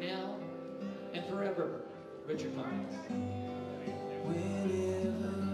now and forever, Richard Marx. Whenever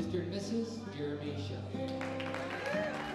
Mr. and Mrs. Jeremy Shell.